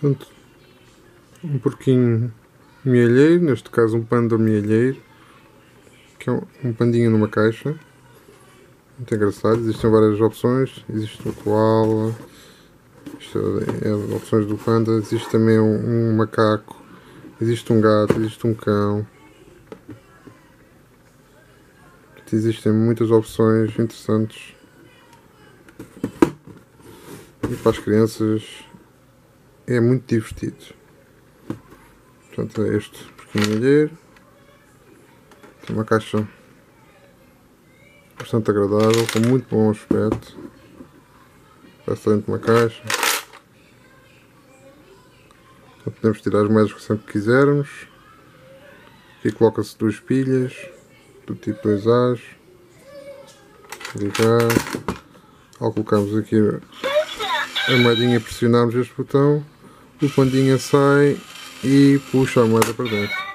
Portanto, um porquinho mielheiro, neste caso um panda mielheiro, que é um, pandinho numa caixa. Muito engraçado, existem várias opções, existe o koala, é opções do panda, existe também um, um macaco, existe um gato, existe um cão. Existem muitas opções interessantes e para as crianças é muito divertido. Portanto, é este pequeno milheiro. Tem uma caixa bastante agradável, com muito bom aspecto. De uma caixa. Então, podemos tirar as moedas sempre que quisermos. Aqui coloca-se duas pilhas do tipo 2As. Ligar. Ao colocarmos aqui a moedinha pressionarmos este botão, o pandinha sai e puxa a moeda para dentro.